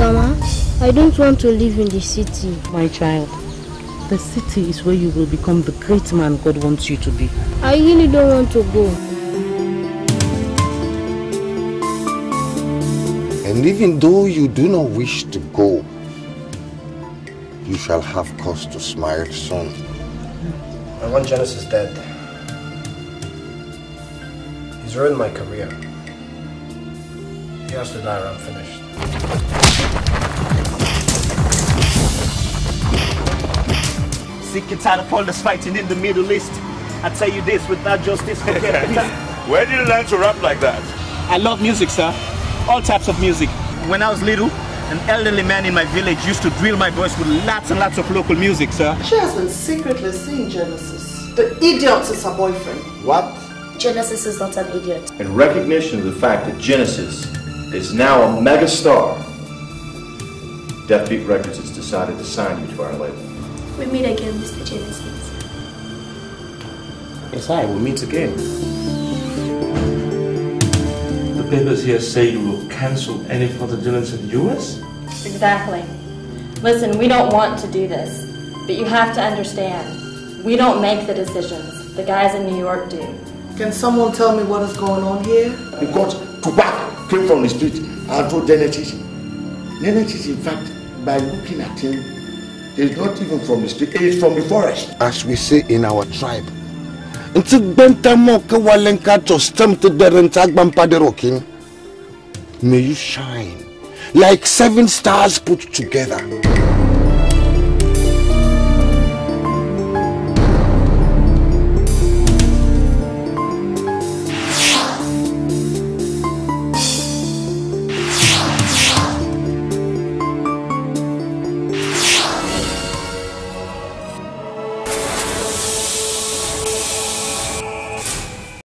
I don't want to live in the city. My child, the city is where you will become the great man God wants you to be. I really don't want to go. And even though you do not wish to go, you shall have cause to smile soon. I want Genesis dead. He's ruined my career. He has to die or I'm finished. Sick and tired of all this fighting in the Middle East. I tell you this, without justice, forget peace. Where did you learn to rap like that? I love music, sir. All types of music. When I was little, an elderly man in my village used to drill my voice with lots and lots of local music, sir. She has been secretly seeing Genesis. The idiot is her boyfriend. What? Genesis is not an idiot. In recognition of the fact that Genesis is now a megastar, Death Beat Records has decided to sign you to our label. We meet again, Mr. Genesis. Yes, I will meet again. The papers here say you will cancel any further dealings in the US? Exactly. Listen, we don't want to do this, but you have to understand. We don't make the decisions. The guys in New York do. Can someone tell me what is going on here? Because Tupac came from the street and told Genesis. Genesis, in fact, by looking at him, is not even from the street, he is from the forest. As we say in our tribe, nti gbɛnta mɔ ke wale nka tɔ stem te de re nta gbampa de rokin may you shine like seven stars put together